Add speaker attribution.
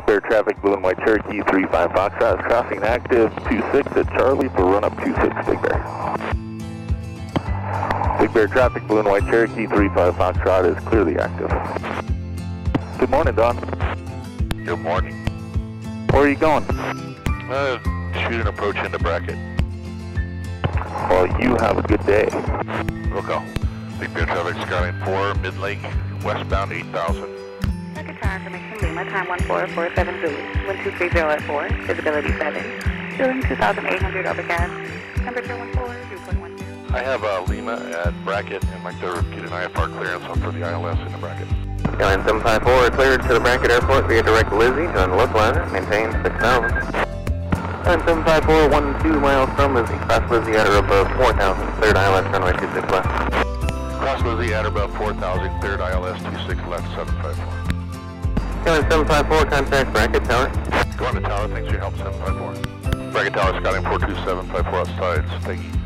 Speaker 1: Big Bear traffic, Blue and White Cherokee 35 Foxtrot is crossing active 26 at Charlie for run up 26 Big Bear. Big Bear traffic, Blue and White Cherokee 35 Foxtrot is clearly active. Good morning, Don.
Speaker 2: Good morning.
Speaker 1: Where are you going?
Speaker 2: Uh, shoot an approach into Brackett.
Speaker 1: Well, you have a good day.
Speaker 2: Roll call. Big Bear traffic, Skyline 4, Mid Lake, westbound 8000.
Speaker 3: Second tower information, Lima, time 1447 Zulu, 123 at 4, visibility 7, ceiling 2800 overcast, temperature 14, dew point 12.
Speaker 2: I have uh, Lima at Brackett and like to get an IFR clearance on for the ILS in the Brackett.
Speaker 4: Skyline 754 cleared to the Brackett Airport via direct Lizzie, join the left ladder, maintain 6000. Skyline 754, 12 miles from Lizzie, cross Lizzie at or above 4000, third ILS runway 26 left.
Speaker 2: Cross Lizzie at or above 4000, third ILS 26 left 754.
Speaker 4: Skyline 754, contact Brackett Tower.
Speaker 2: Go on to tower, thanks for your help 754. Brackett tower, Skyline 42754 outside, thank you.